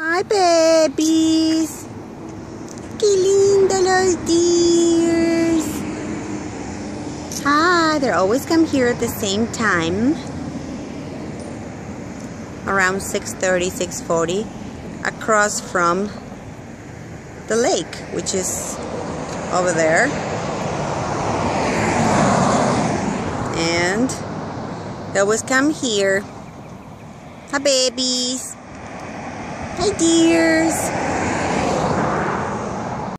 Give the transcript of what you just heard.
Hi, babies. Qué lindo los deers. Hi, they always come here at the same time. Around 6.30, 6.40. Across from the lake, which is over there. And they always come here. Hi, babies. Dears.